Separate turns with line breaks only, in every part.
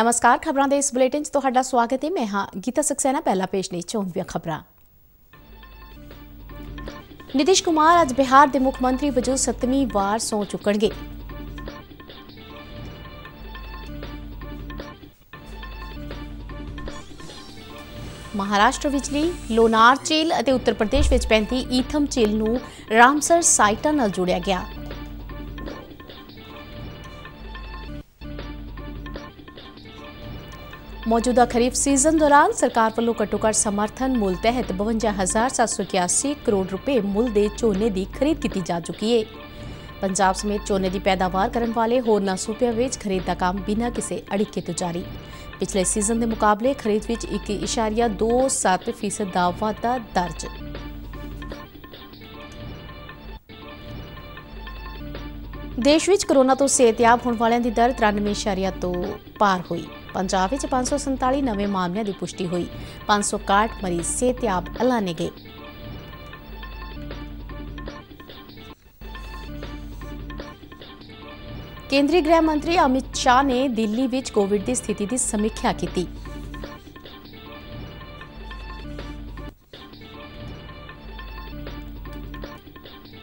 ਨਮਸਕਾਰ, ਖਬਰਾਂ ਦੇ ਇਸ ਬੁਲੇਟਿਨ 'ਚ ਤੁਹਾਡਾ ਸਵਾਗਤ ਹੈ। ਮੈਂ ਹਾਂ ਗੀਤਾ ਸਕਸੈਨਾ, ਪਹਿਲਾ ਪੇਸ਼ ਨੇ ਚੌਂਵੀਆਂ ਖਬਰਾਂ। ਨਿਤਿਸ਼ ਕੁਮਾਰ ਅੱਜ ਬਿਹਾਰ ਦੇ ਮੁੱਖ ਮੰਤਰੀ ਵਜੋਂ 7ਵੀਂ ਵਾਰ ਸਹੁੰ ਚੁੱਕਣਗੇ। ਮਹਾਰਾਸ਼ਟਰ ਵਿਚਲੀ ਲੋਨਾਰ ਝੀਲ ਅਤੇ ਉੱਤਰ ਪ੍ਰਦੇਸ਼ ਵਿੱਚ ਪੈਂਦੀ ਈਥਮ ਝੀਲ ਨੂੰ ਰਾਮਸਰ ਸਾਈਟਾਂ ਨਾਲ ਜੋੜਿਆ ਗਿਆ। ਮੌਜੂਦਾ ਖਰੀਫ ਸੀਜ਼ਨ ਦੌਰਾਨ ਸਰਕਾਰ ਵੱਲੋਂ ਘੱਟੋ-ਘੱਟ ਸਮਰਥਨ ਮੁੱਲ ਤਹਿਤ 52781 ਕਰੋੜ ਰੁਪਏ ਮੁੱਲ ਦੇ ਝੋਨੇ ਦੀ ਖਰੀਦ ਕੀਤੀ ਜਾ ਚੁੱਕੀ ਹੈ ਪੰਜਾਬ ਸਮੇਤ ਝੋਨੇ ਦੀ ਪੈਦਾਵਾਰ ਕਰਨ ਵਾਲੇ ਹੋਰਨਾਂ ਸੂਬਿਆਂ ਵਿੱਚ ਖਰੀਦ ਦਾ ਕੰਮ ਬਿਨਾਂ ਕਿਸੇ ਅੜਿੱਕੇ ਤੋਂ ਜਾਰੀ। ਪਿਛਲੇ ਸੀਜ਼ਨ ਦੇ ਮੁਕਾਬਲੇ ਖਰੀਦ ਵਿੱਚ 1.27% ਦਾ ਵਾਧਾ ਦਰਜ। ਦੇਸ਼ ਵਿੱਚ ਕਰੋਨਾ ਤੋਂ ਸਿਹਤਯਾਬ ਹੋਣ ਵਾਲਿਆਂ ਦੀ ਦਰ 93.2 ਤੋਂ ਪਾਰ ਹੋਈ। ਪੰਜਾਬ ਵਿੱਚ 547 ਨਵੇਂ ਮਾਮਲਿਆਂ ਦੀ ਪੁਸ਼ਟੀ ਹੋਈ। 561 ਮਰੀਜ਼ ਸਿਹਤਯਾਬ ਐਲਾਨੇ ਗਏ। ਕੇਂਦਰੀ ਗ੍ਰਹਿ ਮੰਤਰੀ ਅਮਿਤ ਸ਼ਾਹ ਨੇ ਦਿੱਲੀ ਵਿੱਚ ਕੋਵਿਡ ਦੀ ਸਥਿਤੀ ਦੀ ਸਮੀਖਿਆ ਕੀਤੀ।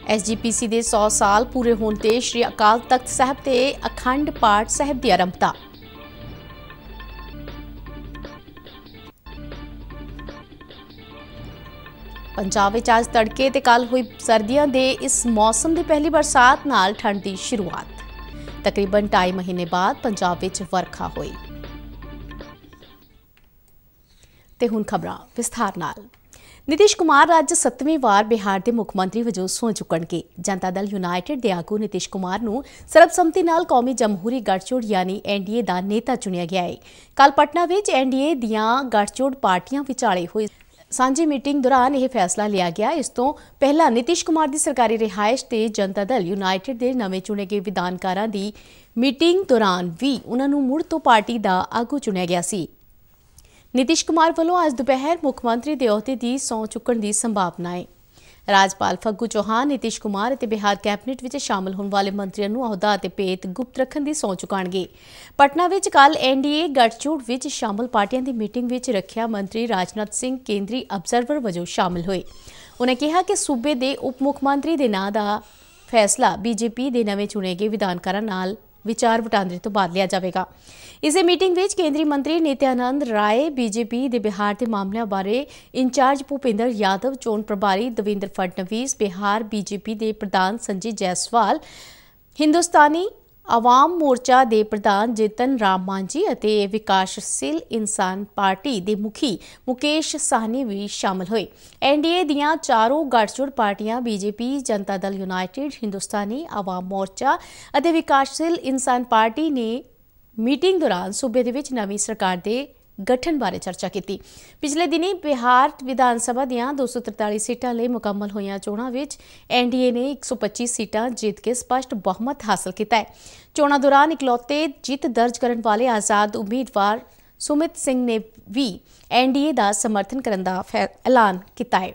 ਐਸਜੀਪੀਸੀ ਦੇ 100 ਸਾਲ ਪੂਰੇ ਹੋਣ ਤੇ ਸ੍ਰੀ ਅਕਾਲ ਤਖਤ ਸਾਹਿਬ ਤੇ ਅਖੰਡ ਪਾਠ ਸਾਹਿਬ ਦੀ ਆਰੰਭਤਾ। ਪੰਜਾਬ ਵਿੱਚ ਅੱਜ ਤੜਕੇ ਤੇ ਕੱਲ ਹੋਈ ਸਰਦੀਆਂ ਦੇ ਇਸ ਮੌਸਮ ਦੀ ਪਹਿਲੀ ਬਰਸਾਤ ਨਾਲ ਠੰਡ ਦੀ ਸ਼ੁਰੂਆਤ। ਤਕਰੀਬਨ 2.5 ਮਹੀਨੇ ਬਾਅਦ ਪੰਜਾਬ ਵਿੱਚ ਵਰਖਾ ਹੋਈ। ਤੇ ਹੁਣ ਖਬਰਾਂ ਵਿਸਥਾਰ ਨਾਲ। ਨਿਤਿਸ਼ ਕੁਮਾਰ ਅੱਜ 7ਵੀਂ ਵਾਰ ਬਿਹਾਰ ਦੇ ਮੁੱਖ ਮੰਤਰੀ ਵਜੋਂ ਸਹੁੰ ਚੁੱਕਣਗੇ। ਜਨਤਾ ਦਲ ਯੂਨਾਈਟਿਡ ਦੇ ਆਗੂ ਨਿਤਿਸ਼ ਕੁਮਾਰ ਨੂੰ ਸਰਬਸੰਮਤੀ ਨਾਲ ਕੌਮੀ ਜਮਹੂਰੀ ਗਠਜੋੜ ਯਾਨੀ ਐਨਡੀਏ ਦਾ ਨੇਤਾ ਚੁਣਿਆ ਗਿਆ ਹੈ ਕੱਲ ਪਟਨਾ ਵਿੱਚ ਐਨਡੀਏ ਦੀਆਂ ਗਠਜੋੜ ਪਾਰਟੀਆਂ ਵਿਚਾਲੇ ਹੋਏ ਸਾਂਝੀ ਮੀਟਿੰਗ ਦੌਰਾਨ ਇਹ ਫੈਸਲਾ ਲਿਆ ਗਿਆ। ਇਸ ਤੋਂ ਪਹਿਲਾਂ ਨਿਤਿਸ਼ ਕੁਮਾਰ ਦੀ ਸਰਕਾਰੀ ਰਿਹਾਇਸ਼ ਤੇ ਜਨਤਾ ਦਲ ਯੂਨਾਈਟਿਡ ਦੇ ਨਵੇਂ ਚੁਣੇ ਗਏ ਵਿਧਾਨਕਾਰਾਂ ਦੀ ਮੀਟਿੰਗ ਦੌਰਾਨ ਵੀ ਉਹਨਾਂ ਨੂੰ ਮੁੜ ਤੋਂ ਪਾਰਟੀ ਦਾ ਆਗੂ ਚੁਣਿਆ ਗਿਆ ਸੀ। ਨਿਤਿਸ਼ ਕੁਮਾਰ ਵੱਲੋਂ ਅੱਜ ਦੁਪਹਿਰ ਮੁੱਖ ਮੰਤਰੀ ਦੇ ਅਹੁਦੇ ਦੀ ਸਹੁੰ ਚੁੱਕਣ ਦੀ ਸੰਭਾਵਨਾ ਹੈ ਰਾਜਪਾਲ ਫੱਗੂ ਚੌਹਾਨ, ਨਿਤਿਸ਼ ਕੁਮਾਰ ਅਤੇ ਬਿਹਾਰ ਕੈਬਨਿਟ ਵਿੱਚ ਸ਼ਾਮਲ ਹੋਣ ਵਾਲੇ ਮੰਤਰੀਆਂ ਨੂੰ ਅਹੁਦਾ ਅਤੇ ਪੇਤ ਗੁਪਤ ਰੱਖਣ ਦੀ ਸਹੁੰ ਚੁਕਾਣਗੇ। ਪਟਨਾ ਵਿੱਚ ਕੱਲ ਐਨਡੀਏ ਗੱਠਜੋੜ ਵਿੱਚ ਸ਼ਾਮਲ ਪਾਰਟੀਆਂ ਦੀ ਮੀਟਿੰਗ ਵਿੱਚ ਰੱਖਿਆ ਮੰਤਰੀ ਰਾਜਨਾਥ ਸਿੰਘ, ਕੇਂਦਰੀ ਅਬਜ਼ਰਵਰ ਵਜੋਂ ਸ਼ਾਮਲ ਹੋਏ। ਉਨ੍ਹਾਂ ਕਿਹਾ ਕਿ ਸੂਬੇ ਦੇ ਉਪ ਮੁੱਖ ਮੰਤਰੀ ਦੇ ਨਾਂ ਦਾ ਫੈਸਲਾ ਬੀਜੇਪੀ ਦੇ ਨਵੇਂ ਚੁਣੇ ਗਏ ਵਿਧਾਨਕਾਰਾਂ ਨਾਲ ਵਿਚਾਰ ਵਟਾਂਦਰੇ ਤੋਂ ਬਾਅਦ ਲਿਆ ਜਾਵੇਗਾ। ਇਸੇ ਮੀਟਿੰਗ ਵਿੱਚ ਕੇਂਦਰੀ ਮੰਤਰੀ ਨਿਤਿਆਨੰਦ ਰਾਏ, ਬੀਜੇਪੀ ਦੇ ਬਿਹਾਰ ਦੇ ਮਾਮਲਿਆਂ ਬਾਰੇ ਇੰਚਾਰਜ ਭੁਪਿੰਦਰ ਯਾਦਵ, ਚੋਣ ਪ੍ਰਭਾਰੀ ਦਵਿੰਦਰ ਫਡਨਵੀਸ, ਬਿਹਾਰ ਬੀਜੇਪੀ ਦੇ ਪ੍ਰਧਾਨ ਸੰਜੀਤ ਜੈਸਵਾਲ, ਹਿੰਦੁਸਤਾਨੀ ਆਵਾਮ ਮੋਰਚਾ ਦੇ ਪ੍ਰਧਾਨ ਜੇਤਨ ਰਾਮ ਮਾਂਜੀ ਅਤੇ ਵਿਕਾਸਸ਼ੀਲ ਇਨਸਾਨ ਪਾਰਟੀ ਦੇ ਮੁਖੀ ਮੁਕੇਸ਼ ਸਾਹਨੀ ਵੀ ਸ਼ਾਮਲ ਹੋਏ। ਐਨਡੀਏ ਦੀਆਂ ਚਾਰੋਂ ਗੱਠਜੋੜ ਪਾਰਟੀਆਂ ਬੀਜੇਪੀ ਜਨਤਾ ਦਲ ਯੂਨਾਈਟਿਡ, ਹਿੰਦੁਸਤਾਨੀ ਆਵਾਮ ਮੋਰਚਾ ਅਤੇ ਵਿਕਾਸਸ਼ੀਲ ਇਨਸਾਨ ਪਾਰਟੀ ਨੇ ਮੀਟਿੰਗ ਦੌਰਾਨ ਸੂਬੇ ਦੇ ਵਿੱਚ ਨਵੀਂ ਸਰਕਾਰ ਦੇ ਗਠਨ ਬਾਰੇ ਚਰਚਾ ਕੀਤੀ। ਪਿਛਲੇ ਦਿਨੀ ਬਿਹਾਰ ਵਿਧਾਨ ਸਭਾ ਦੀਆਂ 243 ਸੀਟਾਂ ਲਈ ਮੁਕੰਮਲ ਹੋਈਆਂ ਚੋਣਾਂ ਵਿੱਚ ਐਨਡੀਏ ਨੇ 125 ਸੀਟਾਂ ਜਿੱਤ ਕੇ ਸਪਸ਼ਟ ਬਹੁਮਤ ਹਾਸਲ ਕੀਤਾ ਹੈ। ਚੋਣਾਂ ਦੌਰਾਨ ਇਕਲੌਤੇ ਜਿੱਤ ਦਰਜ ਕਰਨ ਵਾਲੇ ਆਜ਼ਾਦ ਉਮੀਦਵਾਰ ਸੁਮਿਤ ਸਿੰਘ ਨੇ ਵੀ ਐਨਡੀਏ ਦਾ ਸਮਰਥਨ ਕਰਨ ਦਾ ਐਲਾਨ ਕੀਤਾ ਹੈ।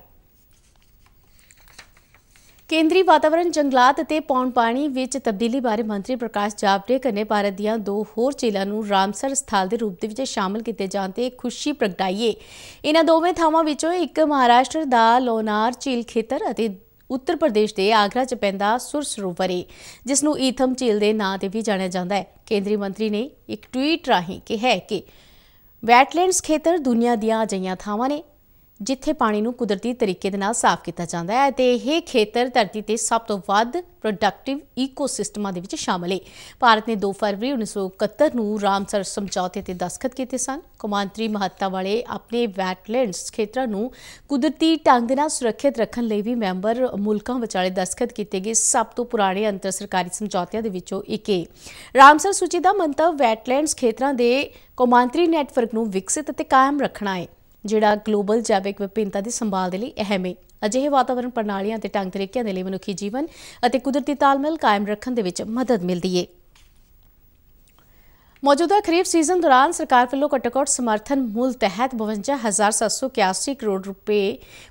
ਕੇਂਦਰੀ ਵਾਤਾਵਰਣ ਜੰਗਲਾਤ ਅਤੇ ਪੌਣ ਪਾਣੀ ਵਿੱਚ ਤਬਦੀਲੀ ਬਾਰੇ ਮੰਤਰੀ ਪ੍ਰਕਾਸ਼ ਜਾਵੜੇਕਰ ਨੇ ਭਾਰਤ ਦੀਆਂ ਦੋ ਹੋਰ ਝੀਲਾਂ ਨੂੰ ਰਾਮਸਰ ਸਥਾਲ ਦੇ ਰੂਪ ਦੇ ਵਿੱਚ ਸ਼ਾਮਲ ਕੀਤੇ ਜਾਣ ਤੇ ਖੁਸ਼ੀ ਪ੍ਰਗਟਾਈ ਹੈ ਇਹਨਾਂ ਦੋਵੇਂ ਥਾਵਾਂ ਵਿੱਚੋਂ ਇੱਕ ਮਹਾਰਾਸ਼ਟਰ ਦਾ ਲੋਨਾਰ ਝੀਲ ਖੇਤਰ ਅਤੇ ਉੱਤਰ ਪ੍ਰਦੇਸ਼ ਦੇ ਆਗਰਾ 'ਚ ਪੈਂਦਾ ਸੁਰ ਸਰੋਵਰ ਹੈ ਜਿਸ ਨੂੰ ਈਥਮ ਝੀਲ ਦੇ ਨਾਂ ਤੇ ਵੀ ਜਾਣਿਆ ਜਾਂਦਾ ਹੈ। ਕੇਂਦਰੀ ਮੰਤਰੀ ਨੇ ਇੱਕ ਟਵੀਟ ਰਾਹੀਂ ਕਿਹਾ ਕਿ ਵੈਟਲੈਂਡਸ ਖੇਤਰ ਦੁਨੀਆ ਦੀਆਂ ਅਜਿਹੀਆਂ ਥਾਵਾਂ ਨੇ ਜਿੱਥੇ ਪਾਣੀ ਨੂੰ ਕੁਦਰਤੀ ਤਰੀਕੇ ਦੇ ਨਾਲ ਸਾਫ਼ ਕੀਤਾ ਜਾਂਦਾ ਹੈ ਤੇ ਇਹ ਖੇਤਰ ਧਰਤੀ ਤੇ ਸਭ ਤੋਂ ਵੱਧ ਪ੍ਰੋਡਕਟਿਵ ਇਕੋਸਿਸਟਮਾਂ ਦੇ ਵਿੱਚ ਸ਼ਾਮਲ ਹੈ ਭਾਰਤ ਨੇ 2 ਫਰਵਰੀ 1971 ਨੂੰ ਰਾਮਸਰ ਸਮਝੌਤੇ ਤੇ ਦਸਖਤ ਕੀਤੇ ਸਨ। ਕੌਮਾਂਤਰੀ ਮਹੱਤਤਾ ਵਾਲੇ ਆਪਣੇ ਵੈਟਲੈਂਡਸ ਖੇਤਰਾਂ ਨੂੰ ਕੁਦਰਤੀ ਢੰਗ ਨਾਲ ਸੁਰੱਖਿਅਤ ਰੱਖਣ ਲਈ ਵੀ ਮੈਂਬਰ ਮੁਲਕਾਂ ਵਿਚਾਲੇ ਦਸਖਤ ਕੀਤੇ ਗਏ ਸਭ ਤੋਂ ਪੁਰਾਣੇ ਅੰਤਰ ਸਰਕਾਰੀ ਸਮਝੌਤਿਆਂ ਦੇ ਵਿੱਚੋਂ ਇੱਕ ਹੈ ਰਾਮਸਰ ਸੂਚੀ ਦਾ ਮੰਤਵ ਵੈਟਲੈਂਡਸ ਖੇਤਰਾਂ ਦੇ ਕੌਮਾਂਤਰੀ ਨੈਟਵਰਕ ਨੂੰ ਵਿਕਸਿਤ ਅਤੇ ਕਾਇਮ ਰੱਖਣਾ ਹੈ ਜਿਹੜਾ ਗਲੋਬਲ ਜੈਵਿਕ ਵਿਭਿੰਨਤਾ ਦੀ ਸੰਭਾਲ ਦੇ ਲਈ ਅਹਿਮ ਹੈ ਅਜਿਹੇ ਵਾਤਾਵਰਣ ਪ੍ਰਣਾਲੀਆਂ ਤੇ ਢੰਗ ਤਰੀਕਿਆਂ ਦੇ ਲਈ ਮਨੁੱਖੀ ਜੀਵਨ ਅਤੇ ਕੁਦਰਤੀ ਤਾਲਮੇਲ ਕਾਇਮ ਰੱਖਣ ਦੇ ਵਿੱਚ ਮਦਦ ਮਿਲਦੀ ਹੈ ਮੌਜੂਦਾ ਖਰੀਫ ਸੀਜ਼ਨ ਦੌਰਾਨ ਸਰਕਾਰ ਵੱਲੋਂ ਘੱਟੋ-ਘੱਟ ਸਮਰਥਨ ਮੁੱਲ ਤਹਿਤ 52781 ਕਰੋੜ ਰੁਪਏ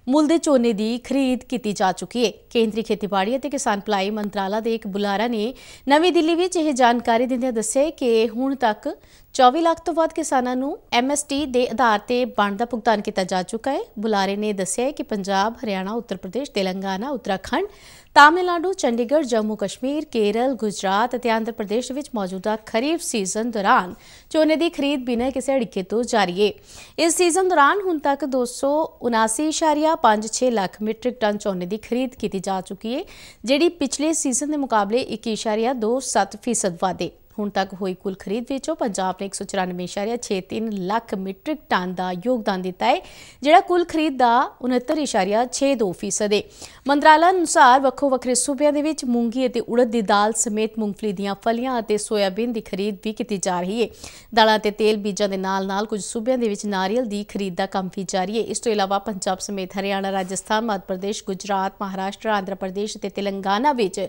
ਮੁੱਲ ਦੇ ਝੋਨੇ ਦੀ ਖਰੀਦ ਕੀਤੀ ਜਾ ਚੁੱਕੀ ਹੈ ਕੇਂਦਰੀ ਖੇਤੀਬਾੜੀ ਅਤੇ ਕਿਸਾਨ ਭਲਾਈ ਮੰਤਰਾਲਾ ਦੇ ਇੱਕ ਬੁਲਾਰਾ ਨੇ ਨਵੀਂ ਦਿੱਲੀ ਵਿੱਚ ਇਹ ਜਾਣਕਾਰੀ ਦਿੰਦਿਆਂ ਦੱਸਿਆ ਕਿ ਹੁਣ ਤੱਕ 24 ਲੱਖ ਤੋਂ ਵੱਧ ਕਿਸਾਨਾਂ ਨੂੰ ਐਮਐਸਟੀ ਦੇ ਆਧਾਰ ਤੇ ਬਣ ਦਾ ਭੁਗਤਾਨ ਕੀਤਾ ਜਾ ਚੁੱਕਾ ਹੈ ਬੁਲਾਰੇ ਨੇ ਦੱਸਿਆ ਕਿ ਪੰਜਾਬ ਹਰਿਆਣਾ ਉੱਤਰ ਪ੍ਰਦੇਸ਼ ਤੇਲੰਗਾਨਾ ਉੱਤਰਾਖੰਡ ਤਾਮਿਲਨਾਡੂ ਚੰਡੀਗੜ੍ਹ ਜੰਮੂ ਕਸ਼ਮੀਰ ਕੇਰਲ ਗੁਜਰਾਤ ਅਤੇ ਆਂਧਰ ਪ੍ਰਦੇਸ਼ ਵਿੱਚ ਮੌਜੂਦਾ ਖਰੀਫ ਸੀਜ਼ਨ ਦੌਰਾਨ ਝੋਨੇ ਦੀ ਖਰੀਦ ਬਿਨਾਂ ਕਿਸੇ ਅੜਿੱਕੇ ਤੋਂ ਜਾਰੀ ਹੈ ਇਸ ਸੀਜ਼ਨ ਦੌਰਾਨ ਹੁਣ ਤੱਕ 279.56 ਲੱਖ ਮੀਟ੍ਰਿਕ ਟਨ ਝੋਨੇ ਦੀ ਖਰੀਦ ਕੀਤੀ ਜਾ ਚੁੱਕੀ ਹੈ ਜਿਹੜੀ ਪਿਛਲੇ ਸੀਜ਼ਨ ਦੇ ਮੁਕਾਬਲੇ 21.27% ਵਾਧੇ ਹੁਣ ਤੱਕ ਹੋਈ ਕੁੱਲ ਖਰੀਦ ਵਿੱਚੋਂ ਪੰਜਾਬ ਨੇ 194.63 ਲੱਖ ਮੀਟ੍ਰਿਕ ਟਨ ਦਾ ਯੋਗਦਾਨ ਦਿੱਤਾ ਹੈ, ਜਿਹੜਾ ਕੁੱਲ ਖਰੀਦ ਦਾ 69.62% ਹੈ ਮੰਤਰਾਲਾ ਅਨੁਸਾਰ ਵੱਖੋ ਵੱਖਰੇ ਸੂਬਿਆਂ ਦੇ ਵਿੱਚ ਮੂੰਗੀ ਅਤੇ ਉੜਦ ਦੀ ਦਾਲ ਸਮੇਤ ਮੂੰਗਫਲੀ ਦੀਆਂ ਫਲੀਆਂ ਅਤੇ ਸੋਇਆਬੀਨ ਦੀ ਖਰੀਦ ਵੀ ਕੀਤੀ ਜਾ ਰਹੀ ਹੈ ਦਾਲਾਂ ਤੇ ਤੇਲ ਬੀਜਾਂ ਦੇ ਨਾਲ-ਨਾਲ ਕੁਝ ਸੂਬਿਆਂ ਦੇ ਵਿੱਚ ਨਾਰੀਅਲ ਦੀ ਖਰੀਦ ਦਾ ਕੰਮ ਵੀ ਜਾਰੀ ਹੈ ਇਸ ਤੋਂ ਇਲਾਵਾ ਪੰਜਾਬ ਸਮੇਤ ਹਰਿਆਣਾ, ਰਾਜਸਥਾਨ, ਮੱਧ ਪ੍ਰਦੇਸ਼, ਗੁਜਰਾਤ, ਮਹਾਰਾਸ਼ਟਰ, ਆਂਧਰਾ ਪ੍ਰਦੇਸ਼ ਅਤੇ ਤੇਲੰਗਾਨਾ ਵਿੱਚ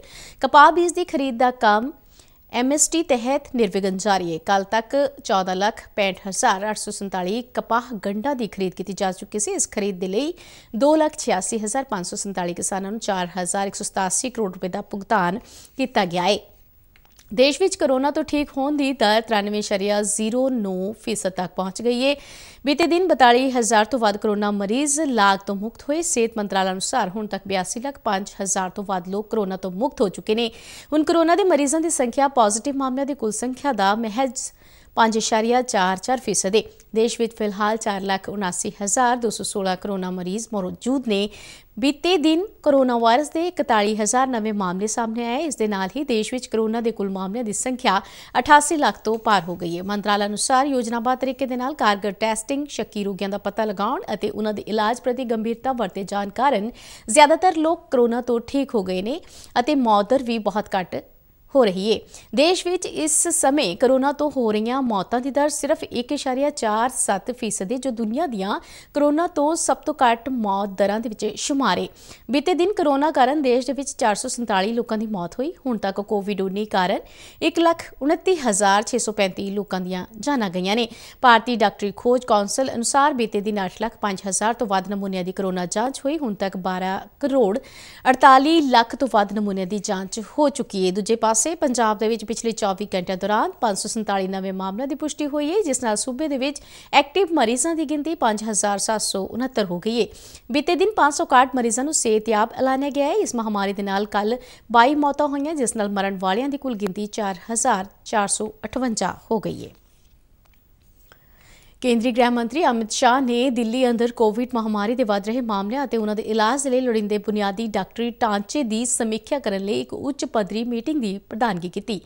ਕਪਾਹ ਬੀਜ ਦੀ ਖਰੀਦ ਦਾ ਕੰਮ ਐਮਐਸਟੀ ਤਹਿਤ ਨਿਰਵਿਘਨ ਜਾਰੀ ਹੈ। ਕੱਲ ਤੱਕ 1465847 ਕਪਾਹ ਗੰਡਾ ਦੀ ਖਰੀਦ ਕੀਤੀ ਜਾ ਚੁੱਕੀ ਸੀ। ਇਸ ਖਰੀਦ ਦੇ ਲਈ 286547 ਕਿਸਾਨਾਂ ਨੂੰ 4187 ਕਰੋੜ ਰੁਪਏ ਦਾ ਭੁਗਤਾਨ ਕੀਤਾ ਗਿਆ ਹੈ। ਦੇਸ਼ ਵਿੱਚ ਕਰੋਨਾ ਤੋਂ ਠੀਕ ਹੋਣ ਦੀ ਦਰ 93.09% ਤੱਕ ਪਹੁੰਚ ਗਈ ਹੈ ਬੀਤੇ ਦਿਨ 42000 ਤੋਂ ਵੱਧ ਕਰੋਨਾ ਮਰੀਜ਼ ਲਾਗ ਤੋਂ ਮੁਕਤ ਹੋਏ। ਸਿਹਤ ਮੰਤਰਾਲਾ ਅਨੁਸਾਰ ਹੁਣ ਤੱਕ 82 ਲੱਖ 5000 ਤੋਂ ਵੱਧ ਲੋਕ ਕਰੋਨਾ ਤੋਂ ਮੁਕਤ ਹੋ ਚੁੱਕੇ ਨੇ। ਹੁਣ ਕਰੋਨਾ ਦੇ ਮਰੀਜ਼ਾਂ ਦੀ ਸੰਖਿਆ ਪੋਜ਼ਿਟਿਵ ਮਾਮਲਿਆਂ ਦੀ ਕੁੱਲ ਸੰਖਿਆ ਦਾ ਮਹਿਜ 5.44 ਫੀਸਦ। ਹੈ ਦੇਸ਼ ਵਿੱਚ ਫਿਲਹਾਲ 479216 ਕਰੋਨਾ ਮਰੀਜ਼ ਮੌਜੂਦ ਨੇ। ਬੀਤੇ ਦਿਨ ਕਰੋਨਾ ਵਾਇਰਸ ਦੇ 41000 ਨਵੇਂ ਮਾਮਲੇ ਸਾਹਮਣੇ ਆਏ। ਇਸ ਦੇ ਨਾਲ ਹੀ ਦੇਸ਼ ਵਿੱਚ ਕਰੋਨਾ ਦੇ ਕੁੱਲ ਮਾਮਲਿਆਂ ਦੀ ਸੰਖਿਆ 88 ਲੱਖ ਤੋਂ ਪਾਰ ਹੋ ਗਈ ਹੈ। ਮੰਤਰਾਲਾ ਅਨੁਸਾਰ ਯੋਜਨਾਬੱਧ ਤਰੀਕੇ ਦੇ ਨਾਲ ਕਾਰਗਰ ਟੈਸਟਿੰਗ, ਸ਼ੱਕੀ ਰੋਗੀਆਂ ਦਾ ਪਤਾ ਲਗਾਉਣ ਅਤੇ ਉਹਨਾਂ ਦੇ ਇਲਾਜ ਪ੍ਰਤੀ ਗੰਭੀਰਤਾ ਵਰਤੇ ਜਾਣ ਕਾਰਨ ਜ਼ਿਆਦਾਤਰ ਲੋਕ ਕਰੋਨਾ ਤੋਂ ਠੀਕ ਹੋ ਗਏ ਨੇ ਅਤੇ ਮੌਤ ਦਰ ਵੀ ਬਹੁਤ ਘੱਟ ਹੋ ਰਹੀ ਹੈ ਦੇਸ਼ ਵਿੱਚ ਇਸ ਸਮੇਂ ਕਰੋਨਾ ਤੋਂ ਹੋ ਰਹੀਆਂ ਮੌਤਾਂ ਦੀ ਦਰ ਸਿਰਫ 1.47% ਹੈ ਜੋ ਦੁਨੀਆ ਦੀਆਂ ਕਰੋਨਾ ਤੋਂ ਸਭ ਤੋਂ ਘੱਟ ਮੌਤ ਦਰਾਂ ਦੇ ਵਿੱਚ ਸ਼ੁਮਾਰ ਹੈ ਬੀਤੇ ਦਿਨ ਕਰੋਨਾ ਕਾਰਨ ਦੇਸ਼ ਦੇ ਵਿੱਚ 447 ਲੋਕਾਂ ਦੀ ਮੌਤ ਹੋਈ। ਹੁਣ ਤੱਕ ਕੋਵਿਡ-19 ਕਾਰਨ 1,29,635 ਲੋਕਾਂ ਦੀਆਂ ਜਾਨਾਂ ਗਈਆਂ ਨੇ। ਭਾਰਤੀ ਡਾਕਟਰੀ ਖੋਜ ਕੌਂਸਲ ਅਨੁਸਾਰ ਬੀਤੇ ਦਿਨ 8,05,000 ਤੋਂ ਵੱਧ ਨਮੂਨਿਆਂ ਦੀ ਕਰੋਨਾ ਜਾਂਚ ਹੋਈ। ਹੁਣ ਤੱਕ 12 ਕਰੋੜ 48 ਲੱਖ ਤੋਂ ਵੱਧ ਨਮੂਨਿਆਂ ਦੀ ਜਾਂਚ ਹੋ ਚੁੱਕੀ ਹੈ ਦੂਜੇ ਪਾਸੇ ਪਾਸੇ ਪੰਜਾਬ ਦੇ ਵਿੱਚ ਪਿਛਲੇ 24 ਘੰਟਿਆਂ ਦੌਰਾਨ 547 ਨਵੇਂ ਮਾਮਲਿਆਂ ਦੀ ਪੁਸ਼ਟੀ ਹੋਈ ਹੈ, ਜਿਸ ਨਾਲ ਸੂਬੇ ਦੇ ਵਿੱਚ ਐਕਟਿਵ ਮਰੀਜ਼ਾਂ ਦੀ ਗਿਣਤੀ 5769 ਹੋ ਗਈ ਹੈ। ਬੀਤੇ ਦਿਨ 561 ਮਰੀਜ਼ਾਂ ਨੂੰ ਸਿਹਤਯਾਬ ਐਲਾਨਿਆ ਗਿਆ ਹੈ। ਇਸ ਮਹਾਮਾਰੀ ਦੇ ਨਾਲ ਕੱਲ 22 ਮੌਤਾਂ ਹੋਈਆਂ, ਜਿਸ ਨਾਲ ਮਰਨ ਵਾਲਿਆਂ ਦੀ ਕੁੱਲ ਗਿਣਤੀ 4458 ਹੋ ਗਈ ਹੈ। ਕੇਂਦਰੀ ਗ੍ਰਹਿ ਮੰਤਰੀ ਅਮਿਤ ਸ਼ਾਹ ਨੇ ਦਿੱਲੀ ਅੰਦਰ ਕੋਵਿਡ ਮਹਾਮਾਰੀ ਦੇ ਵੱਧ ਰਹੇ ਮਾਮਲਿਆਂ ਅਤੇ ਉਹਨਾਂ ਦੇ ਇਲਾਜ ਲਈ ਲੋੜੀਂਦੇ ਬੁਨਿਆਦੀ ਡਾਕਟਰੀ ਢਾਂਚੇ ਦੀ ਸਮੀਖਿਆ ਕਰਨ ਲਈ ਇੱਕ ਉੱਚ ਪੱਧਰੀ ਮੀਟਿੰਗ ਦੀ ਪ੍ਰਧਾਨਗੀ ਕੀਤੀ।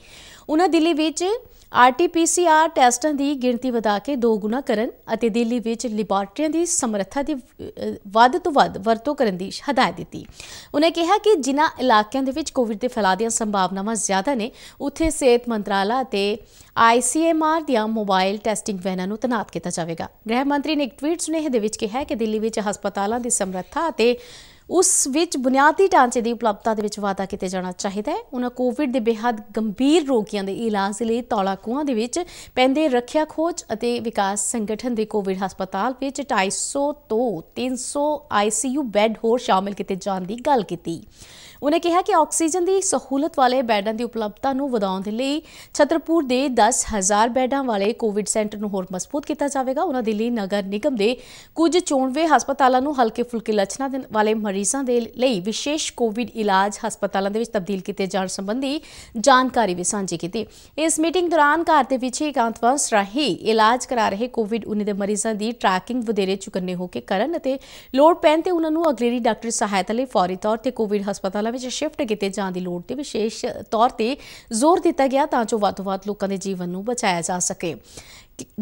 ਉਹਨਾਂ ਦਿੱਲੀ ਵਿੱਚ ਆਰਟੀਪੀਸੀਆਰ ਟੈਸਟਾਂ ਦੀ ਗਿਣਤੀ ਵਧਾ ਕੇ ਦੋ ਗੁਣਾ ਕਰਨ ਅਤੇ ਦਿੱਲੀ ਵਿੱਚ ਲੈਬਾਰਟਰੀਆਂ ਦੀ ਸਮਰੱਥਾ ਦੀ ਵੱਧ ਤੋਂ ਵੱਧ ਵਰਤੋਂ ਕਰਨ ਦੀ ਹਦਾਇਤ ਦਿੱਤੀ। ਉਹਨੇ ਕਿਹਾ ਕਿ ਜਿਨ੍ਹਾਂ ਇਲਾਕਿਆਂ ਦੇ ਵਿੱਚ ਕੋਵਿਡ ਦੇ ਫੈਲਾਅ ਦੀਆਂ ਸੰਭਾਵਨਾਵਾਂ ਜ਼ਿਆਦਾ ਨੇ, ਉੱਥੇ ਸਿਹਤ ਮੰਤਰਾਲਾ ਅਤੇ ਆਈਸੀਐਮਆਰ ਦੀਆਂ ਮੋਬਾਈਲ ਟੈਸਟਿੰਗ ਵੈਨਾਂ ਨੂੰ ਤਨਾਤ ਕੀਤਾ ਜਾਵੇਗਾ। ਗ੍ਰਹਿ ਮੰਤਰੀ ਨੇ ਇੱਕ ਟਵੀਟ ਸੁਨੇਹੇ ਦੇ ਵਿੱਚ ਕਿਹਾ ਕਿ ਦਿੱਲੀ ਵਿੱਚ ਹਸਪਤਾਲਾਂ ਦੀ ਸਮਰੱਥਾ ਅਤੇ ਉਸ ਵਿੱਚ ਬੁਨਿਆਦੀ ਢਾਂਚੇ ਦੀ ਉਪਲਬਧਤਾ ਦੇ ਵਿੱਚ ਵਾਧਾ ਕੀਤੇ ਜਾਣਾ ਚਾਹੀਦਾ ਹੈ। ਉਹਨਾਂ ਕੋਵਿਡ ਦੇ ਬੇहद ਗੰਭੀਰ ਰੋਗੀਆਂ ਦੇ ਇਲਾਜ ਲਈ ਤੌਲਾਕੂਆਂ ਦੇ ਵਿੱਚ ਪੈਂਦੇ ਰੱਖਿਆ ਖੋਜ ਅਤੇ ਵਿਕਾਸ ਸੰਗਠਨ ਦੇ ਕੋਵਿਡ ਹਸਪਤਾਲ ਵਿੱਚ 250 ਤੋਂ 300 ਆਈਸੀਯੂ ਬੈੱਡ ਹੋਰ ਸ਼ਾਮਿਲ ਕੀਤੇ ਜਾਣ ਦੀ ਗੱਲ ਕੀਤੀ। ਉਹਨੇ ਕਿਹਾ ਕਿ ਆਕਸੀਜਨ ਦੀ ਸਹੂਲਤ ਵਾਲੇ ਬੈੱਡਾਂ ਦੀ ਉਪਲਬਧਤਾ ਨੂੰ ਵਧਾਉਣ ਦੇ ਲਈ ਛਤਰਪੁਰ ਦੇ 10000 ਬੈੱਡਾਂ ਵਾਲੇ ਕੋਵਿਡ ਸੈਂਟਰ ਨੂੰ ਹੋਰ ਮਜ਼ਬੂਤ ਕੀਤਾ ਜਾਵੇਗਾ। ਉਹਨਾਂ ਦੇ ਲਈ ਨਗਰ ਨਿਗਮ ਦੇ ਕੁਝ ਚੋਣਵੇਂ ਹਸਪਤਾਲਾਂ ਨੂੰ ਹਲਕੇ ਫੁਲਕੇ ਲੱਛਣਾਂ ਦੇ ਵਾਲੇ ਮਰੀਜ਼ਾਂ ਦੇ ਲਈ ਵਿਸ਼ੇਸ਼ ਕੋਵਿਡ ਇਲਾਜ ਹਸਪਤਾਲਾਂ ਦੇ ਵਿੱਚ ਤਬਦੀਲ ਕੀਤੇ ਜਾਣ ਸੰਬੰਧੀ ਜਾਣਕਾਰੀ ਵੀ ਸਾਂਝੀ ਕੀਤੀ। ਇਸ ਮੀਟਿੰਗ ਦੌਰਾਨ ਘਰ ਦੇ ਵਿੱਚ ਇਕਾਂਤਵਾਸ ਰਾਹੀਂ ਇਲਾਜ ਕਰਾ ਰਹੇ ਕੋਵਿਡ-19 ਦੇ ਮਰੀਜ਼ਾਂ ਦੀ ਟਰੈਕਿੰਗ ਵਧੇਰੇ ਚੁਕੰਨੇ ਹੋ ਕੇ ਕਰਨ ਅਤੇ ਲੋੜ ਪੈਣ ਤੇ ਉਹਨਾਂ ਨੂੰ ਅਗਲੇਰੀ ਡਾਕਟਰੀ ਸਹਾਇਤਾ ਲਈ ਫੌਰੀ ਤੌਰ ਤੇ ਕੋਵਿਡ ਹਸਪਤਾਲਾਂ ਵਿੱਚ ਸ਼ਿਫਟ ਕੀਤੇ ਜਾਣ ਦੀ ਲੋੜ ਤੇ ਵਿਸ਼ੇਸ਼ ਤੌਰ ਤੇ ਜ਼ੋਰ ਦਿੱਤਾ ਗਿਆ ਤਾਂ ਜੋ ਵੱਧ ਤੋਂ ਵੱਧ ਲੋਕਾਂ ਦੇ ਜੀਵਨ ਨੂੰ ਬਚਾਇਆ ਜਾ ਸਕੇ।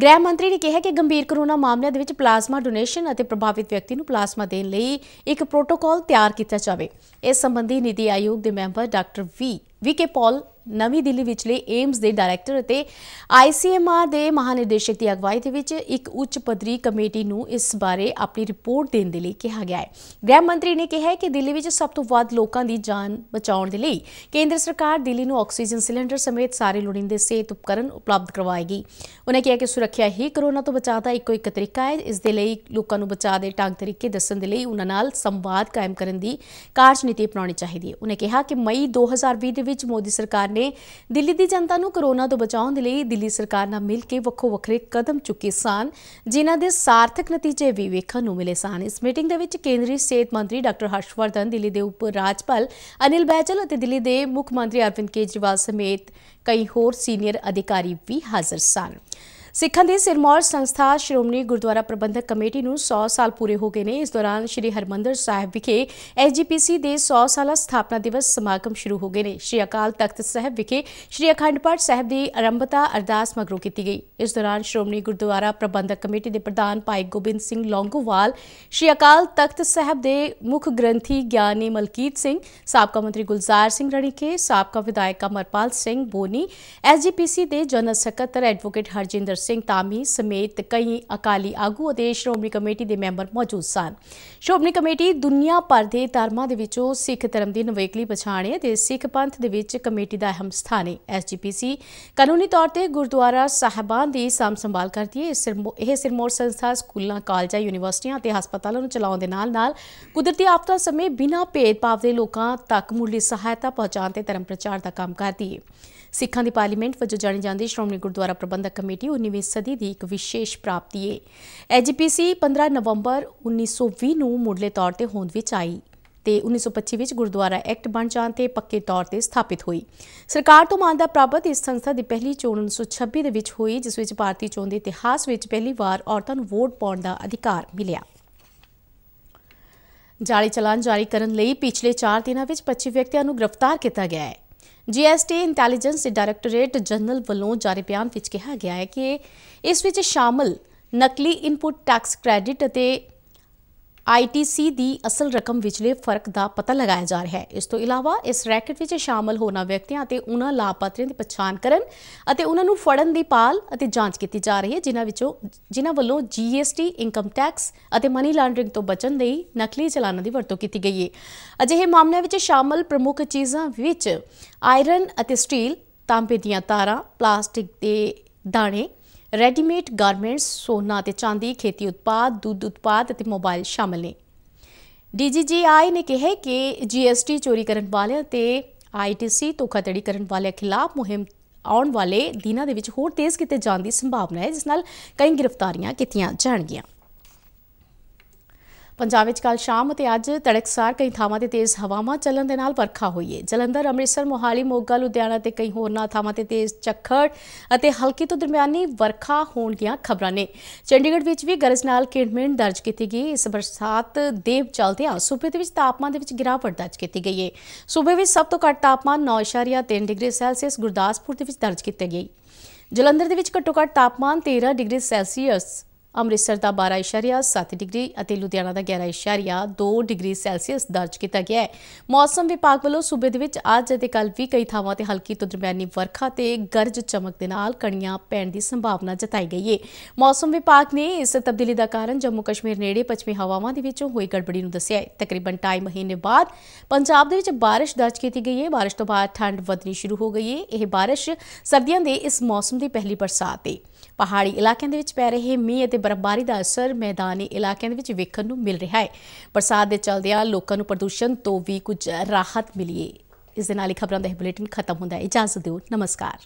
ਗ੍ਰਹਿ ਮੰਤਰੀ ਨੇ ਕਿਹਾ ਕਿ ਗੰਭੀਰ ਕਰੋਨਾ ਮਾਮਲਿਆਂ ਦੇ ਵਿੱਚ ਪਲਾਜ਼ਮਾ ਡੋਨੇਸ਼ਨ ਅਤੇ ਪ੍ਰਭਾਵਿਤ ਵਿਅਕਤੀ ਨੂੰ ਪਲਾਜ਼ਮਾ ਦੇਣ ਲਈ ਇੱਕ ਪ੍ਰੋਟੋਕਾਲ ਤਿਆਰ ਕੀਤਾ ਜਾਵੇ। ਇਸ ਸੰਬੰਧੀ ਨੀਤੀ ਆਯੋਗ ਦੇ ਮੈਂਬਰ ਡਾਕਟਰ ਵੀ ਵੀ ਕੇ ਪੌਲ ਨਵੀਂ ਦਿੱਲੀ ਵਿਚਲੇ ਏਮਸ ਦੇ ਡਾਇਰੈਕਟਰ ਅਤੇ ਆਈਸੀਐਮਆਰ ਦੇ ਮਹਾਨਿਰਦੇਸ਼ਕ ਦੀ ਅਗਵਾਈ ਦੇ ਵਿੱਚ ਇੱਕ ਉੱਚ ਪੱਧਰੀ ਕਮੇਟੀ ਨੂੰ ਇਸ ਬਾਰੇ ਆਪਣੀ ਰਿਪੋਰਟ ਦੇਣ ਦੇ ਲਈ ਕਿਹਾ ਗਿਆ ਹੈ। ਗ੍ਰਹਿ ਮੰਤਰੀ ਨੇ ਕਿਹਾ ਕਿ ਦਿੱਲੀ ਵਿੱਚ ਸਭ ਤੋਂ ਵੱਧ ਲੋਕਾਂ ਦੀ ਜਾਨ ਬਚਾਉਣ ਦੇ ਲਈ ਕੇਂਦਰ ਸਰਕਾਰ ਦਿੱਲੀ ਨੂੰ ਆਕਸੀਜਨ ਸਿਲੰਡਰ ਸਮੇਤ ਸਾਰੇ ਲੋੜੀਂਦੇ ਸਿਹਤ ਉਪਕਰਨ ਉਪਲਬਧ ਕਰਵਾਏਗੀ। ਉਹਨੇ ਕਿਹਾ ਕਿ ਸੁਰੱਖਿਆ ਹੀ ਕਰੋਨਾ ਤੋਂ ਬਚਾਅ ਦਾ ਇੱਕੋ ਇੱਕ ਤਰੀਕਾ ਹੈ। ਇਸ ਦੇ ਲਈ ਲੋਕਾਂ ਨੂੰ ਬਚਾਅ ਦੇ ਢੰਗ ਤਰੀਕੇ ਦੱਸਣ ਦੇ ਲਈ ਉਹਨਾਂ ਨਾਲ ਸੰਵਾਦ ਕਾਇਮ ਕਰਨ ਦੀ ਕਾਰਜਨੀਤੀ ਅਪਣਾਉਣੀ ਚਾਹੀਦੀ ਹੈ। ਉਹਨੇ ਕਿਹਾ ਕਿ ਮਈ 2020 ਦੇ ਵਿੱਚ ਮੋਦੀ ਸਰਕਾਰ ਨੇ ਦਿੱਲੀ ਦੀ ਜਨਤਾ ਨੂੰ ਕਰੋਨਾ ਤੋਂ ਬਚਾਉਣ ਦੇ ਲਈ ਦਿੱਲੀ ਸਰਕਾਰ ਨਾਲ ਮਿਲ ਕੇ ਵੱਖੋ ਵੱਖਰੇ ਕਦਮ ਚੁੱਕੇ ਸਨ, ਜਿਨ੍ਹਾਂ ਦੇ ਸਾਰਥਕ ਨਤੀਜੇ ਵੀ ਵੇਖਣ ਨੂੰ ਮਿਲੇ ਸਨ। ਇਸ ਮੀਟਿੰਗ ਦੇ ਵਿੱਚ ਕੇਂਦਰੀ ਸਿਹਤ ਮੰਤਰੀ ਡਾਕਟਰ ਹਰਸ਼ਵਰਧਨ, ਦਿੱਲੀ ਦੇ ਉਪ ਰਾਜਪਾਲ ਅਨਿਲ ਬੈਜਲ ਅਤੇ ਦਿੱਲੀ ਦੇ ਮੁੱਖ ਮੰਤਰੀ ਅਰਵਿੰਦ ਕੇਜਰੀਵਾਲ ਸਮੇਤ ਕਈ ਹੋਰ ਸੀਨੀਅਰ ਅਧਿਕਾਰੀ ਵੀ ਹਾਜ਼ਰ ਸਨ। ਸਿੱਖਾਂ ਦੀ ਸਿਰਮੌਰ ਸੰਸਥਾ ਸ਼੍ਰੋਮਣੀ ਗੁਰਦੁਆਰਾ ਪ੍ਰਬੰਧਕ ਕਮੇਟੀ ਨੂੰ 100 ਸਾਲ ਪੂਰੇ ਹੋ ਗਏ ਨੇ। ਇਸ ਦੌਰਾਨ ਸ੍ਰੀ ਹਰਮੰਦਰ ਸਾਹਿਬ ਵਿਖੇ ਐਸਜੀਪੀਸੀ ਦੇ 100 ਸਾਲਾ ਸਥਾਪਨਾ ਦਿਵਸ ਸਮਾਗਮ ਸ਼ੁਰੂ ਹੋ ਗਏ ਨੇ। ਸ੍ਰੀ ਅਕਾਲ ਤਖਤ ਸਾਹਿਬ ਵਿਖੇ ਸ੍ਰੀ ਅਖੰਡ ਪਾਠ ਸਾਹਿਬ ਦੀ ਆਰੰਭਤਾ ਅਰਦਾਸ ਮਗਰੋਂ ਕੀਤੀ ਗਈ। ਇਸ ਦੌਰਾਨ ਸ਼੍ਰੋਮਣੀ ਗੁਰਦੁਆਰਾ ਪ੍ਰਬੰਧਕ ਕਮੇਟੀ ਦੇ ਪ੍ਰਧਾਨ ਭਾਈ ਗੋਬਿੰਦ ਸਿੰਘ ਲੌਂਗੋਵਾਲ, ਸ੍ਰੀ ਅਕਾਲ ਤਖਤ ਸਾਹਿਬ ਦੇ ਮੁੱਖ ਗ੍ਰੰਥੀ ਗਿਆਨੀ ਮਲਕੀਤ ਸਿੰਘ, ਸਾਬਕਾ ਮੰਤਰੀ ਗੁਲਜ਼ਾਰ ਸਿੰਘ ਰਣੀਕੇ, ਸਾਬਕਾ ਵਿਧਾਇਕ ਅਮਰਪਾਲ ਸਿੰਘ ਬੋਨੀ ਐਸਜੀਪੀਸੀ ਦੇ ਜਨਰਲ ਸਕੱਤਰ ਐਡਵੋਕੇਟ ਹਰਜਿੰਦਰ ਸਿੰਘ ਤਾਮੀ ਸਮੇਤ ਕਈ ਅਕਾਲੀ ਆਗੂ ਅਤੇ ਸ਼੍ਰੋਮਣੀ ਕਮੇਟੀ ਦੇ ਮੈਂਬਰ ਮੌਜੂਦ ਸਨ। ਸ਼੍ਰੋਮਣੀ ਕਮੇਟੀ ਦੁਨੀਆ ਭਰ ਦੇ ਧਰਮਾਂ ਦੇ ਵਿੱਚੋਂ ਸਿੱਖ ਧਰਮ ਦੀ ਨਵੇਕਲੀ ਪਛਾਣ ਹੈ ਤੇ ਸਿੱਖ ਪੰਥ ਦੇ ਵਿੱਚ ਕਮੇਟੀ ਦਾ ਅਹਿਮ ਸਥਾਨ ਹੈ। ਐਸਜੀਪੀਸੀ ਕਾਨੂੰਨੀ ਤੌਰ ਤੇ ਗੁਰਦੁਆਰਾ ਸਾਹਿਬਾਨ ਦੀ ਸਾਂਭ ਸੰਭਾਲ ਕਰਦੀ ਹੈ। ਇਹ ਸਿਰਮੌਰ ਸੰਸਥਾ ਸਕੂਲਾਂ, ਕਾਲਜਾਂ, ਯੂਨੀਵਰਸਿਟੀਆਂ ਅਤੇ ਹਸਪਤਾਲਾਂ ਨੂੰ ਚਲਾਉਣ ਦੇ ਨਾਲ-ਨਾਲ ਕੁਦਰਤੀ ਆਫਤਾਂ ਸਮੇਂ ਬਿਨਾਂ ਭੇਦਭਾਵ ਦੇ ਲੋਕਾਂ ਤੱਕ ਮੁੱਢਲੀ ਸਹਾਇਤਾ ਪਹੁੰਚਾਉਣ ਤੇ ਧਰਮ ਪ੍ਰਚਾਰ ਦਾ ਕੰਮ ਕਰਦੀ ਹੈ। ਸਿੱਖਾਂ ਦੀ ਪਾਰਲੀਮੈਂਟ ਵਜੋਂ ਜਾਣੀ ਜਾਂਦੀ ਸ਼੍ਰੋਮਣੀ ਗੁਰਦੁਆਰਾ ਪ੍ਰਬੰਧਕ ਕਮੇਟੀ 19ਵੀਂ ਸਦੀ ਦੀ ਇੱਕ ਵਿਸ਼ੇਸ਼ ਪ੍ਰਾਪਤੀ ਹੈ ਐਜੀਪੀਸੀ 15 ਨਵੰਬਰ 1920 ਨੂੰ ਮੁੱਢਲੇ ਤੌਰ ਤੇ ਹੋਂਦ ਵਿੱਚ ਆਈ ਤੇ 1925 ਵਿੱਚ ਗੁਰਦੁਆਰਾ ਐਕਟ ਬਣ ਜਾਣ ਤੇ ਪੱਕੇ ਤੌਰ ਤੇ ਸਥਾਪਿਤ ਹੋਈ। ਸਰਕਾਰ ਤੋਂ ਮਾਨਤਾ ਪ੍ਰਾਪਤ ਇਸ ਸੰਸਥਾ ਦੀ ਪਹਿਲੀ ਚੋਣ 1926 ਦੇ ਵਿੱਚ ਹੋਈ, ਜਿਸ ਵਿੱਚ ਭਾਰਤੀ ਚੋਣ ਦੇ ਇਤਿਹਾਸ ਵਿੱਚ ਪਹਿਲੀ ਵਾਰ ਔਰਤਾਂ ਨੂੰ ਵੋਟ ਪਾਉਣ ਦਾ ਅਧਿਕਾਰ ਮਿਲਿਆ। ਜਾਲੀ ਚਲਾਨ ਜਾਰੀ ਕਰਨ ਲਈ ਪਿਛਲੇ 4 ਦਿਨਾਂ ਵਿੱਚ 25 ਵਿਅਕਤੀਆਂ ਨੂੰ ਗ੍ਰਿਫਤਾਰ ਕੀਤਾ ਗਿਆ ਹੈ। ਜੀਐਸਟੀ ਇੰਟੈਲੀਜੈਂਸ ਦੇ ਡਾਇਰੈਕਟੋਰੇਟ ਜਨਰਲ ਵੱਲੋਂ ਜਾਰੀ ਬਿਆਨ ਵਿੱਚ ਕਿਹਾ ਗਿਆ ਹੈ ਕਿ ਇਸ ਵਿੱਚ ਸ਼ਾਮਲ ਨਕਲੀ ਇਨਪੁਟ ਟੈਕਸ ਕ੍ਰੈਡਿਟ ਅਤੇ ਆਈਟੀਸੀ ਦੀ ਅਸਲ ਰਕਮ ਵਿਚਲੇ ਫ਼ਰਕ ਦਾ ਪਤਾ ਲਗਾਇਆ ਜਾ ਰਿਹਾ ਹੈ। ਇਸ ਤੋਂ ਇਲਾਵਾ ਇਸ ਰੈਕਟ ਵਿੱਚ ਸ਼ਾਮਲ ਹੋਣਾ ਵਿਅਕਤੀਆਂ ਅਤੇ ਉਹਨਾਂ ਲਾਭਪਾਤਰੀਆਂ ਦੀ ਪਛਾਣ ਕਰਨ ਅਤੇ ਉਹਨਾਂ ਨੂੰ ਫੜਨ ਦੀ ਪਾਲ ਅਤੇ ਜਾਂਚ ਕੀਤੀ ਜਾ ਰਹੀ ਹੈ, ਜਿਨ੍ਹਾਂ ਵਿੱਚੋਂ ਜਿਨ੍ਹਾਂ ਵੱਲੋਂ ਜੀਐਸਟੀ ਇਨਕਮ ਟੈਕਸ ਅਤੇ ਮਨੀ ਲਾਂਡਰਿੰਗ ਤੋਂ ਬਚਣ ਲਈ ਨਕਲੀ ਚਲਾਨਾਂ ਦੀ ਵਰਤੋਂ ਕੀਤੀ ਗਈ ਹੈ। ਅਜਿਹੇ ਮਾਮਲਿਆਂ ਵਿੱਚ ਸ਼ਾਮਲ ਪ੍ਰਮੁੱਖ ਚੀਜ਼ਾਂ ਵਿੱਚ ਆਇਰਨ ਅਤੇ ਸਟੀਲ, ਤਾਂਬੇ ਦੀਆਂ ਤਾਰਾਂ, ਪਲਾਸਟਿਕ ਦੇ ਦਾਣੇ ਰੈਡੀਮੇਡ ਗਾਰਮੈਂਟਸ, ਸੋਨਾ ਤੇ ਚਾਂਦੀ, ਖੇਤੀ ਉਤਪਾਦ, ਦੁੱਧ ਉਤਪਾਦ ਅਤੇ ਮੋਬਾਈਲ ਸ਼ਾਮਲ ਨੇ। ਡੀਜੀਜੀਆਈ ਨੇ ਕਿਹਾ ਕਿ ਜੀਐਸਟੀ ਚੋਰੀ ਕਰਨ ਵਾਲਿਆਂ ਤੇ ਆਈਟੀਸੀ ਧੋਖਾਧੜੀ ਕਰਨ ਵਾਲਿਆਂ ਖਿਲਾਫ ਮੁਹਿੰਮ ਆਉਣ ਵਾਲੇ ਦਿਨਾਂ ਦੇ ਵਿੱਚ ਹੋਰ ਤੇਜ਼ ਕੀਤੇ ਜਾਣ ਦੀ ਸੰਭਾਵਨਾ ਹੈ, ਜਿਸ ਨਾਲ ਕਈ ਗ੍ਰਿਫਤਾਰੀਆਂ ਕੀਤੀਆਂ ਜਾਣਗੀਆਂ। ਪੰਜਾਬ ਵਿੱਚ ਕੱਲ ਸ਼ਾਮ ਅਤੇ ਅੱਜ ਤੜਕਸਾਰ ਕਈ ਥਾਵਾਂ ਤੇ ਤੇਜ਼ ਹਵਾਵਾਂ ਚੱਲਣ ਦੇ ਨਾਲ ਵਰਖਾ ਹੋਈ ਹੈ ਜਲੰਧਰ, ਅੰਮ੍ਰਿਤਸਰ, ਮੋਹਾਲੀ, ਮੋਗਾ, ਲੁਧਿਆਣਾ ਤੇ ਕਈ ਹੋਰਨਾਂ ਥਾਵਾਂ ਤੇ ਤੇਜ਼ ਝੱਖੜ ਅਤੇ ਹਲਕੀ ਤੋਂ ਦਰਮਿਆਨੀ ਵਰਖਾ ਹੋਣ ਦੀਆਂ ਖਬਰਾਂ ਨੇ। ਚੰਡੀਗੜ੍ਹ ਵਿੱਚ ਵੀ ਗਰਜ ਨਾਲ ਕਿੰਡਮਿੰਡ ਦਰਜ ਕੀਤੀ ਗਈ ਇਸ ਬਰਸਾਤ ਦੇ ਚਲਦਿਆਂ ਸੂਬੇ ਦੇ ਵਿੱਚ ਤਾਪਮਾਨ ਦੇ ਵਿੱਚ ਗਿਰਾਵਟ ਦਰਜ ਕੀਤੀ ਗਈ ਹੈ ਸੂਬੇ ਵਿੱਚ ਸਭ ਤੋਂ ਘੱਟ ਤਾਪਮਾਨ 9.3 ਡਿਗਰੀ ਸੈਲਸੀਅਸ, ਗੁਰਦਾਸਪੁਰ ਦੇ ਵਿੱਚ ਦਰਜ ਕੀਤਾ ਗਿਆ ਜਲੰਧਰ ਦੇ ਵਿੱਚ ਘੱਟੋ ਘੱਟ ਤਾਪਮਾਨ 13 ਡਿਗਰੀ ਸੈਲਸੀਅਸ ਅੰਮ੍ਰਿਤਸਰ ਦਾ 12.7 ਡਿਗਰੀ ਅਤੇ ਲੁਧਿਆਣਾ ਦਾ 11.2 ਡਿਗਰੀ ਸੈਲਸੀਅਸ ਦਰਜ ਕੀਤਾ ਗਿਆ ਹੈ। ਮੌਸਮ ਵਿਭਾਗ ਵੱਲੋਂ ਸੂਬੇ ਦੇ ਵਿੱਚ ਅੱਜ ਅਤੇ ਕੱਲ ਵੀ ਕਈ ਥਾਵਾਂ ਤੇ ਹਲਕੀ ਤੋਂ ਦਰਮਿਆਨੀ ਵਰਖਾ ਤੇ ਗਰਜ ਚਮਕ ਦੇ ਨਾਲ ਕਣੀਆਂ ਪੈਣ ਦੀ ਸੰਭਾਵਨਾ ਜਤਾਈ ਗਈ ਹੈ ਮੌਸਮ ਵਿਭਾਗ ਨੇ ਇਸ ਤਬਦੀਲੀ ਦਾ ਕਾਰਨ ਜੰਮੂ ਕਸ਼ਮੀਰ ਨੇੜੇ ਪੱਛਮੀ ਹਵਾਵਾਂ ਦੇ ਵਿੱਚੋਂ ਹੋਈ ਗੜਬੜੀ ਨੂੰ ਦੱਸਿਆ ਹੈ। ਤਕਰੀਬਨ 2 ਮਹੀਨੇ ਬਾਅਦ ਪੰਜਾਬ ਦੇ ਵਿੱਚ ਬਾਰਿਸ਼ ਦਰਜ ਕੀਤੀ ਗਈ ਹੈ ਬਾਰਿਸ਼ ਤੋਂ ਬਾਅਦ ਠੰਡ ਵਧਣੀ ਸ਼ੁਰੂ ਹੋ ਗਈ ਹੈ ਇਹ ਬਾਰਿਸ਼ ਸਰਦੀਆਂ ਦੇ ਇਸ ਮੌਸਮ ਦੀ ਪਹਿਲੀ ਬਰਸਾਤ ਹੈ ਪਹਾੜੀ ਇਲਾਕਿਆਂ ਦੇ ਵਿੱਚ ਪੈ ਰਹੇ ਮੀਂਹ ਅਤੇ ਬਰਫ਼ਬਾਰੀ ਦਾ ਅਸਰ ਮੈਦਾਨੀ ਇਲਾਕਿਆਂ ਦੇ ਵਿੱਚ ਵੇਖਣ ਨੂੰ ਮਿਲ ਰਿਹਾ ਹੈ। ਬਰਸਾਤ ਦੇ ਚਲਦਿਆਂ ਲੋਕਾਂ ਨੂੰ ਪ੍ਰਦੂਸ਼ਣ ਤੋਂ ਵੀ ਕੁਝ ਰਾਹਤ ਮਿਲੀ ਹੈ ਇਸ ਦੇ ਨਾਲ ਹੀ ਖਬਰਾਂ ਦਾ ਇਹ ਬੁਲੇਟਿਨ ਖਤਮ ਹੁੰਦਾ ਹੈ। ਇਜਾਜ਼ਤ ਦਿਓ। ਨਮਸਕਾਰ।